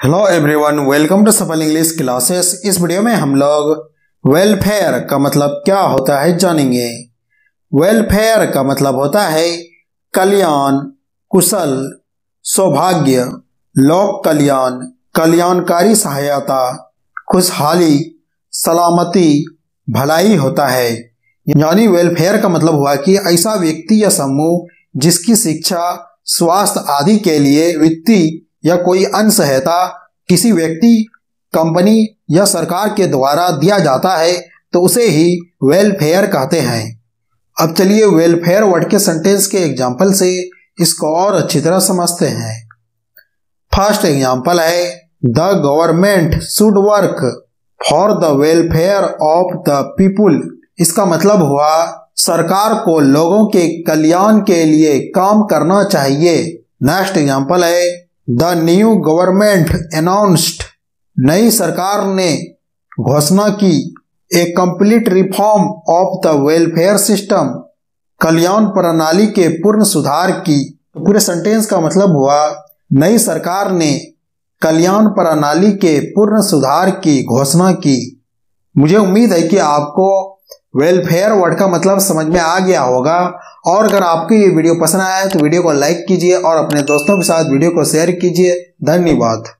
Hello everyone welcome to Safal English classes इस video में हम लोग वेलफेयर का मतलब क्या होता है जानेंगे। वेलफेयर का मतलब होता है कल्याण, कुशल, सौभाग्य, लोक कल्याण, कल्याणकारी सहायता, खुशहाली, सलामती, भलाई होता है। यानी वेलफेयर का मतलब हुआ कि ऐसा व्यक्ति या समूह जिसकी शिक्षा, स्वास्थ्य आदि के लिए वित्तीय या कोई अन्य सहायता किसी व्यक्ति, कंपनी या सरकार के द्वारा दिया जाता है तो उसे ही वेलफेयर कहते हैं। अब चलिए वेलफेयर वर्ड के सेंटेंस के एग्ज़ाम्पल से इसको और अच्छी तरह समझते हैं। फ़र्स्ट एग्ज़ाम्पल है the government should work for the welfare of the people इसका मतलब हुआ, सरकार को लोगों के कल्याण के लिए काम करना चाहिए। नेक्स्ट एग्ज़ाम्पल है द न्यू गवर्नमेंट अनाउंस्ड, नई सरकार ने घोषणा की, a complete reform of the welfare system, कल्याण प्रणाली के पूर्ण सुधार की। पूरे सेंटेंस का मतलब हुआ, नई सरकार ने कल्याण प्रणाली के पूर्ण सुधार की घोषणा की। मुझे उम्मीद है कि आपको वेलफेयर वर्ड का मतलब समझ में आ गया होगा। और अगर आपको ये वीडियो पसंद आया तो वीडियो को लाइक कीजिए और अपने दोस्तों के साथ वीडियो को शेयर कीजिए। धन्यवाद।